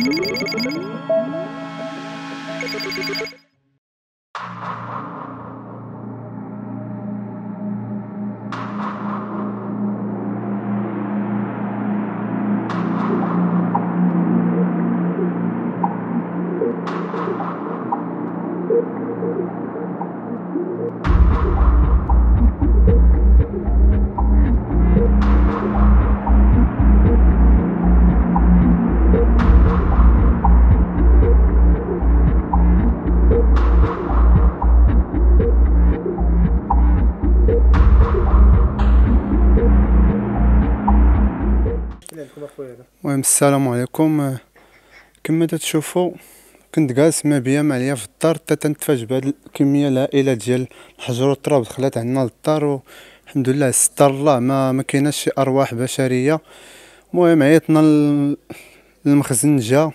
Thank you. المهم السلام عليكم. كما تشوفوا كنت جالس ما بيا معليا في الدار. حتى تنتفاج بهاد الكمية الهائله ديال الحجر والتراب دخلت عندنا للدار والحمد لله ستر الله ما ما كايناش شي أرواح بشرية. المهم عيطنا للمخزن جا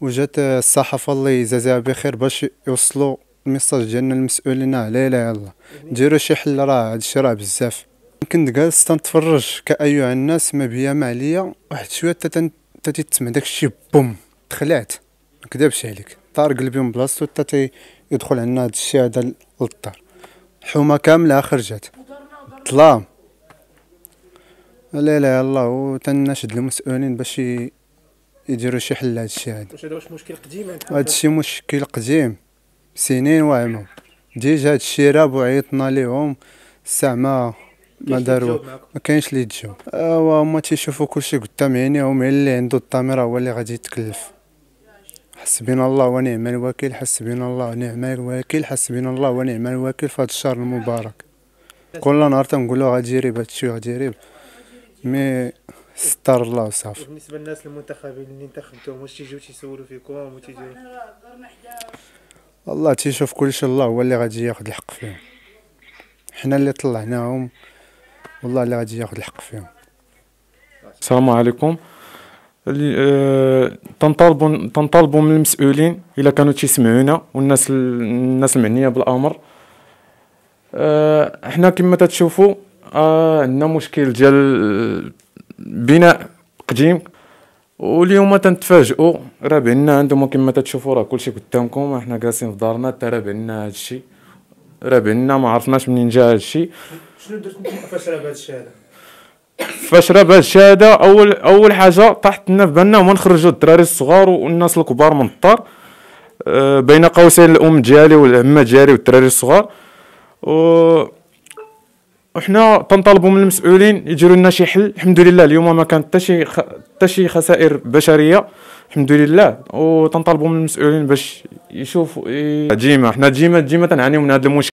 وجات الصحافة الله يجازيها بخير باش يوصلوا الميساج ديالنا للمسؤولين. لا اله الا الله ديروا شي حل راه هادشي راه بزاف. كنت جالس تنتفرج كأيها الناس ما بيا ما عليا واحد شوية حتى تسمع داكشي بوم تخلعت. ما كذبش عليك طار قلبي من بلاصتو حتى يدخل عندنا هاد الشيء هذا للدار حومة كاملة خرجت ظلام لا لا الله وتناشد المسؤولين باش يديروا شي حل لهذا الشيء هذا واش هذا واش مشكل قديم هذا الشيء مشكل قديم. سنين واعمة. ديجا هاد الشيء راب وعيطنا ليهم. الساعة ما ما داروا ما كاينش اللي يتجاوب أوا هما تيشوفوا كلشي قدام عينيهم اللي عنده الطاميره هو اللي غادي يتكلف. حسبنا الله ونعم الوكيل حسبنا الله ونعم الوكيل حسبنا الله ونعم الوكيل. في هذا الشهر المبارك. كل نهار تنقولوا غادي يريب هادشي غادي يريب. حتى ستر الله وصافي. بالنسبة للناس المنتخبين اللي انتخبتوهم واش تيجيو تيسولوا فيكم؟ وتيجيو والله تيشوف كلشي الله هو اللي غادي ياخذ الحق فيهم. حنا اللي طلعناهم. والله اللي غادي ياخذ الحق فيهم. السلام عليكم. أه تنطالبوا تنطالبوا من المسؤولين إلا كانوا تيسمعونا والناس الناس المعنية بالأمر. أه إحنا كما تتشوفوا أه عندنا مشكل ديال بناء قديم واليوم تنتفاجئوا. راه بعنا عندهم كما تتشوفوا راه كلشي قدامكم. إحنا جالسين في دارنا حتى راه بعنا هادشي. راه بعنا ما عرفناش منين جا شنو درت فاش الشهادة؟ فاش راه بهذا الشهادة اول أول حاجة طاحت لنا في بالنا هما نخرجوا الدراري الصغار والناس الكبار من الدار. أه بين قوسين الأم ديالي والعمة ديالي والدراري الصغار. و وحنا تنطالبوا من المسؤولين يديروا لنا شي حل. الحمد لله اليوم ما كانت حتى شي حتى شي خسائر بشرية. الحمد لله وتنطالبوا من المسؤولين باش يشوفوا ديما حنا ديما ديما تنعانيو من هذا المشكل